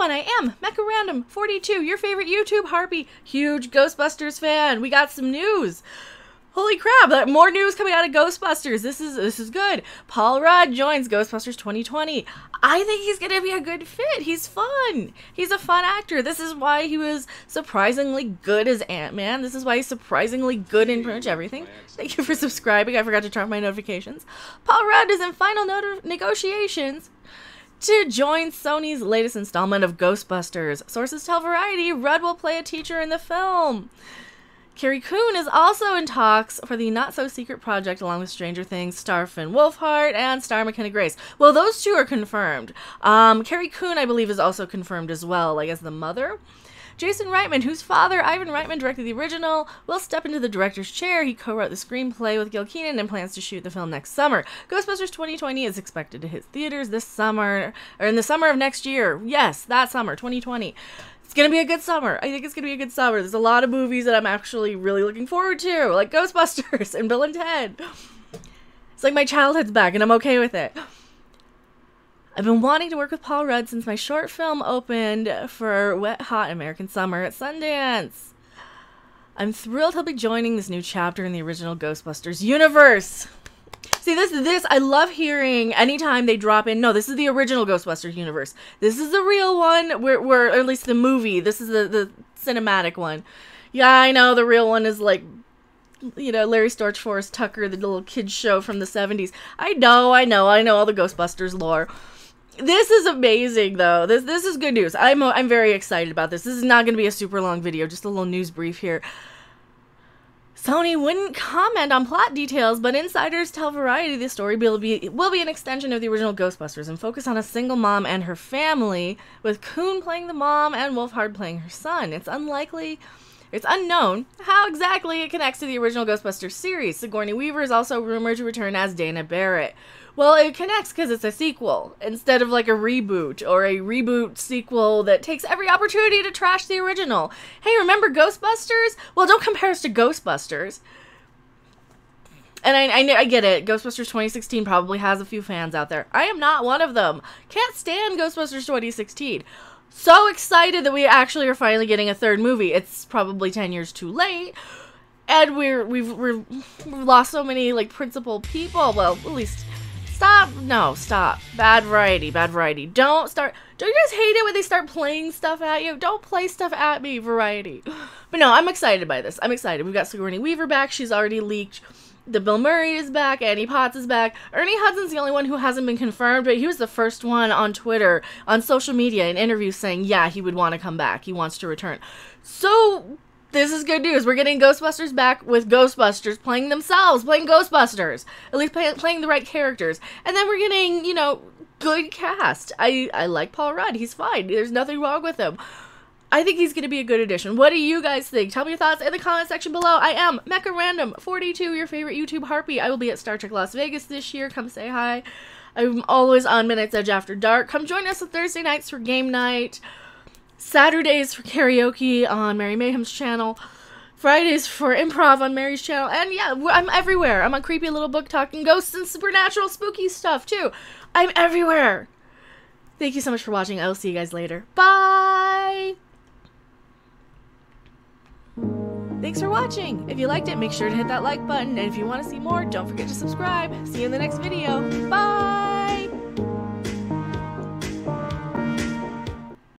everyone, I am Mecha Random 42, your favorite YouTube harpy, huge Ghostbusters fan. We got some news. Holy crap, more news coming out of Ghostbusters. This is this is good. Paul Rudd joins Ghostbusters 2020. I think he's going to be a good fit. He's fun. He's a fun actor. This is why he was surprisingly good as Ant-Man. This is why he's surprisingly good in pretty much everything. Thank you for subscribing. I forgot to turn off my notifications. Paul Rudd is in final negotiations to join Sony's latest installment of Ghostbusters. Sources tell Variety Rudd will play a teacher in the film. Carrie Coon is also in talks for the not so secret project along with Stranger Things star Finn Wolfhard and star McKenna Grace. Well, those two are confirmed. Um, Carrie Coon, I believe, is also confirmed as well, like as the mother. Jason Reitman, whose father, Ivan Reitman, directed the original, will step into the director's chair. He co wrote the screenplay with Gil Kenan and plans to shoot the film next summer. Ghostbusters 2020 is expected to hit theaters this summer, or in the summer of next year. Yes, that summer, 2020 it's gonna be a good summer. I think it's gonna be a good summer. There's a lot of movies that I'm actually really looking forward to, like Ghostbusters and Bill and Ted. It's like my childhood's back, and I'm okay with it. I've been wanting to work with Paul Rudd since my short film opened for Wet Hot American Summer at Sundance. I'm thrilled he'll be joining this new chapter in the original Ghostbusters universe. See this this I love hearing anytime they drop in. No, this is the original Ghostbusters universe. This is the real one. Where where or at least the movie. This is the the cinematic one. Yeah, I know the real one is like you know, Larry Storch Forrest Tucker, the little kids show from the 70s. I know, I know, I know all the Ghostbusters lore this is amazing though. This this is good news. I'm I'm very excited about this. This is not going to be a super long video, just a little news brief here. Sony wouldn't comment on plot details, but insiders tell Variety the story will be will be an extension of the original Ghostbusters and focus on a single mom and her family, with Coon playing the mom and Wolfhard playing her son. It's unlikely it's unknown how exactly it connects to the original Ghostbusters series. Sigourney Weaver is also rumored to return as Dana Barrett. Well, it connects because it's a sequel instead of like a reboot or a reboot sequel that takes every opportunity to trash the original. Hey, remember Ghostbusters? Well, don't compare us to Ghostbusters. And I, I, I get it. Ghostbusters 2016 probably has a few fans out there. I am not one of them. Can't stand Ghostbusters 2016 so excited that we actually are finally getting a third movie. It's probably 10 years too late. And we're we've we're, we've lost so many like principal people. Well, at least stop. No, stop. Bad variety. Bad variety. Don't start. Don't you guys hate it when they start playing stuff at you? Don't play stuff at me, variety. But no, I'm excited by this. I'm excited. We've got Sigourney Weaver back. She's already leaked the Bill Murray is back, Annie Potts is back. Ernie Hudson's the only one who hasn't been confirmed, but he was the first one on Twitter, on social media, in interviews saying, yeah, he would want to come back. He wants to return. So, this is good news. We're getting Ghostbusters back with Ghostbusters playing themselves, playing Ghostbusters. At least play, playing the right characters. And then we're getting, you know, good cast. I, I like Paul Rudd. He's fine. There's nothing wrong with him. I think he's going to be a good addition. What do you guys think? Tell me your thoughts in the comment section below. I am Mecha Random 42, your favorite YouTube harpy. I will be at Star Trek Las Vegas this year. Come say hi. I'm always on Midnight's Edge After Dark. Come join us on Thursday nights for game night. Saturdays for karaoke on Mary Mayhem's channel. Fridays for improv on Mary's channel. And yeah, I'm everywhere. I'm on Creepy Little Book talking ghosts and supernatural spooky stuff too. I'm everywhere. Thank you so much for watching. I will see you guys later. Bye! Thanks for watching! If you liked it, make sure to hit that like button, and if you want to see more, don't forget to subscribe. See you in the next video. Bye!